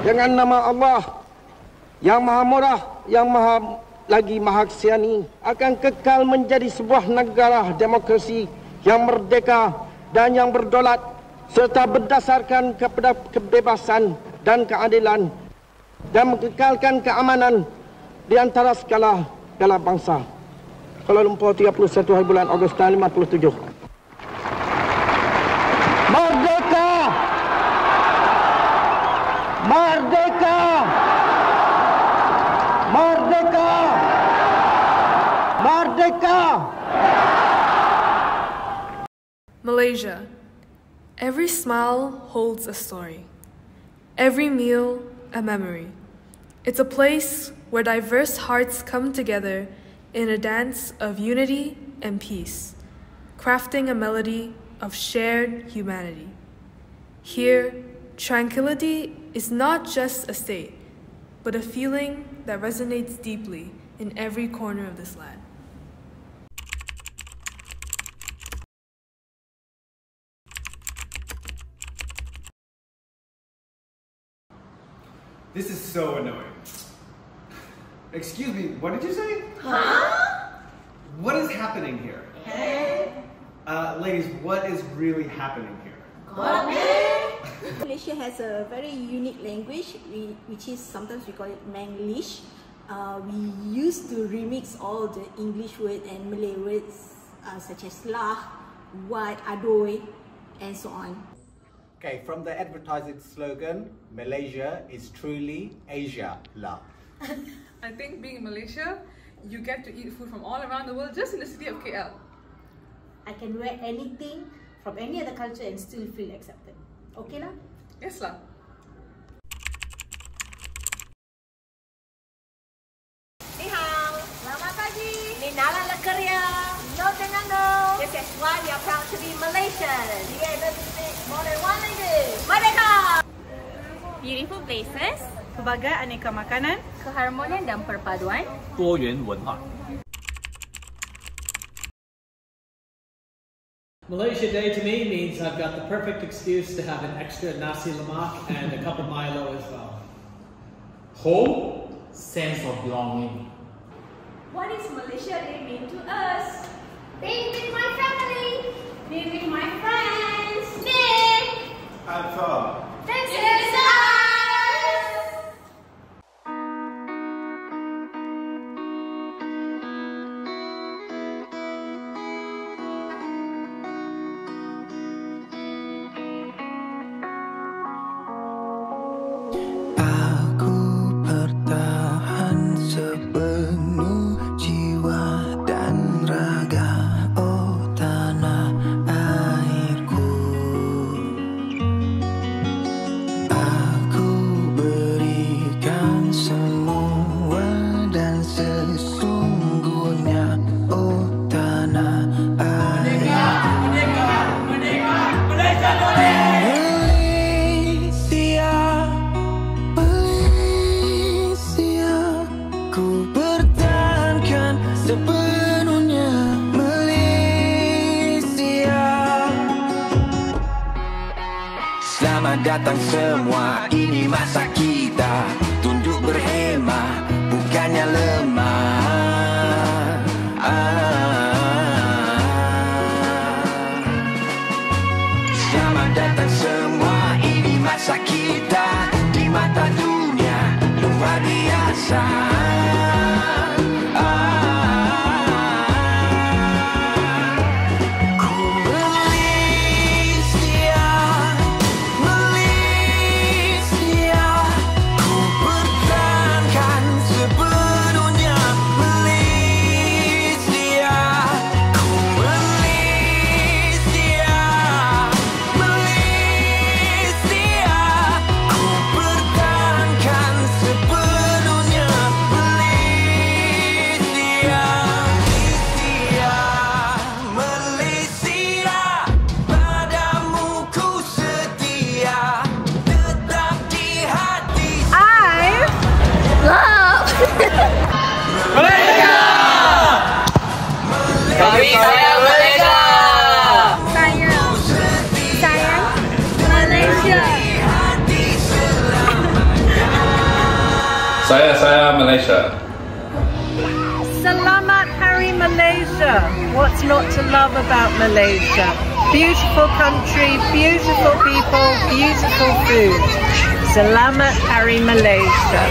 Dengan nama Allah yang maha murah, yang maha lagi maha kesiani akan kekal menjadi sebuah negara demokrasi yang merdeka dan yang berdolat serta berdasarkan kepada kebebasan dan keadilan dan mengekalkan keamanan di antara segala segala bangsa. Kuala Lumpur 31 hari bulan Ogos tahun 57. Merdeka! Malaysia. Every smile holds a story. Every meal, a memory. It's a place where diverse hearts come together in a dance of unity and peace, crafting a melody of shared humanity. Here, tranquility is not just a state, but a feeling that resonates deeply in every corner of this land. This is so annoying. Excuse me, what did you say? Huh? What is happening here? Hey. Uh, ladies, what is really happening here? Malaysia has a very unique language, which is sometimes we call it Manglish. Uh, we used to remix all the English words and Malay words uh, such as lah, wat, adoi, and so on. Okay, from the advertising slogan, Malaysia is truly Asia love. I think being in Malaysia, you get to eat food from all around the world just in the city of KL. I can wear anything from any other culture and still feel accepted. Okay lah? Yes lah. Ni hao, selamat pagi. Ni Nala Lekaria. No dengan no. This is why we are proud to be Malaysian. Yeah, let's speak more than one language. Merdeka! Beautiful places, pelbagai aneka makanan, keharmonian dan perpaduan, 多元文化。 Malaysia Day to me means I've got the perfect excuse to have an extra nasi lemak and a cup of Milo as well. Home, sense of belonging. What is Malaysia Day mean to us? Being with my family. Being with my friends. Nick. Have fun. Selamat datang semua, ini masa kita tunduk berhemah, bukannya lemah. Ah. Selamat datang semua, Saya saya Malaysia. Selamat Hari Malaysia. What's not to love about Malaysia? Beautiful country, beautiful people, beautiful food. Selamat Hari Malaysia.